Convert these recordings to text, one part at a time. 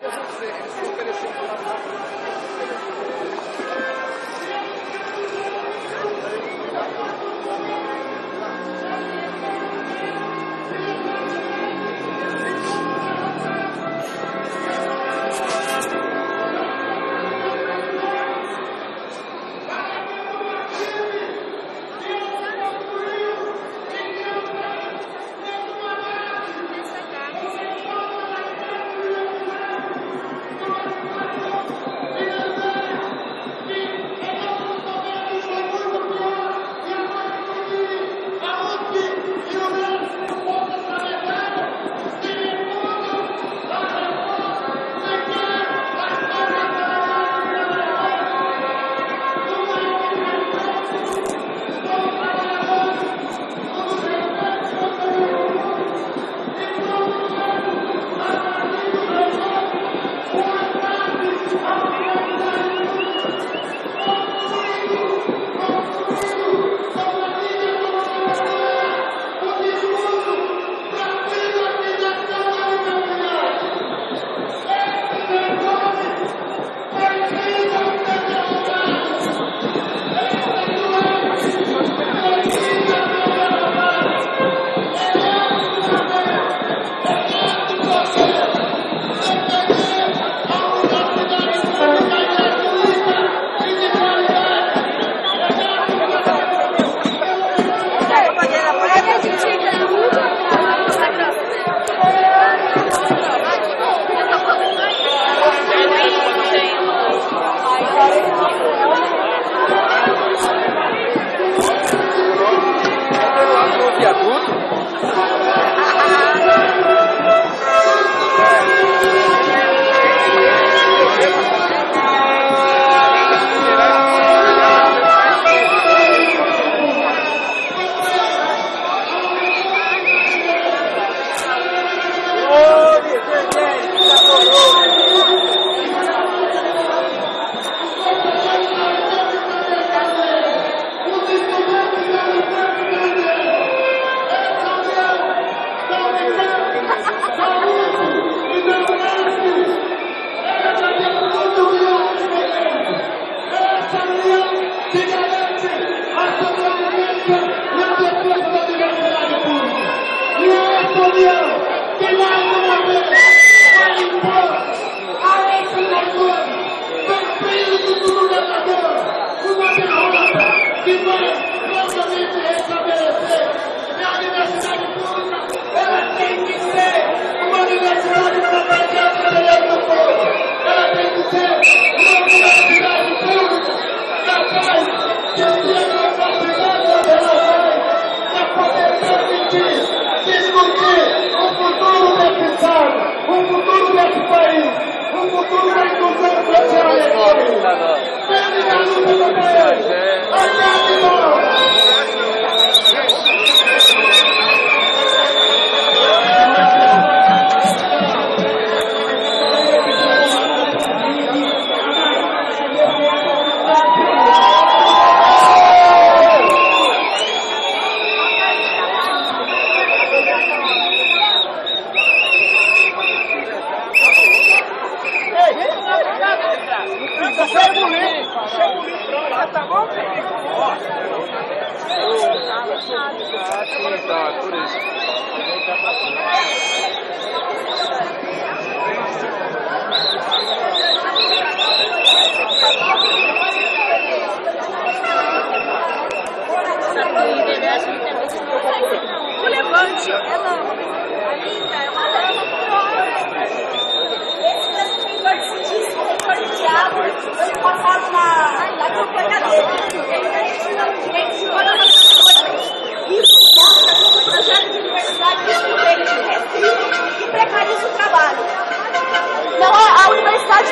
Thank you.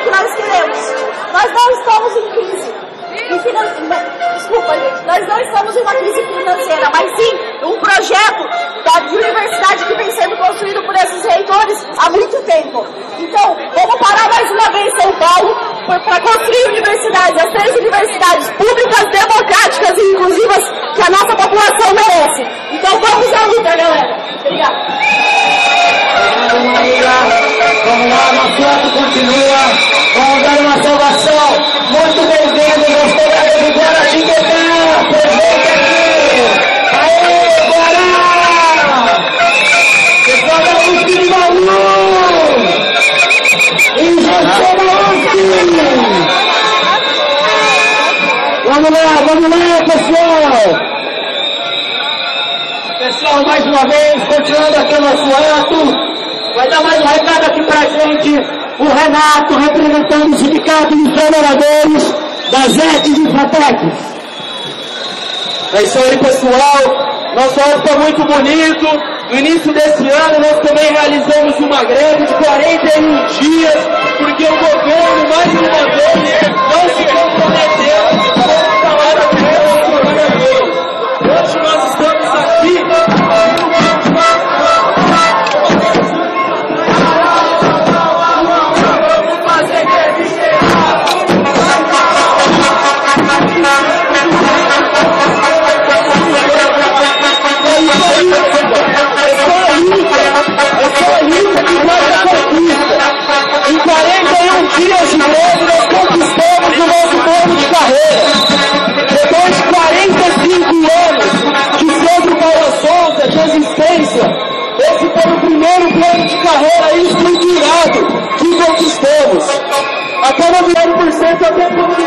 que nós queremos. Nós não estamos em crise. Desculpa, gente. Nós não estamos em uma crise financeira, mas sim um projeto da universidade que vem sendo construído por esses reitores há muito tempo. Então, vamos parar mais uma vez São Paulo para construir universidades, as três universidades públicas, democráticas e inclusivas que a nossa população merece. Então vamos à luta, galera. Obrigada. Vamos lá, nosso ato continua. Continuando aqui nosso vai dar mais um recado aqui pra gente, o Renato, representando o Sindicato de Trabalhadores das ETs e FATECs. É isso aí, pessoal. Nosso ato está muito bonito. No início desse ano, nós também realizamos uma greve de 41 dias, porque o governo, mais uma vez, Acaba 9% até poderia.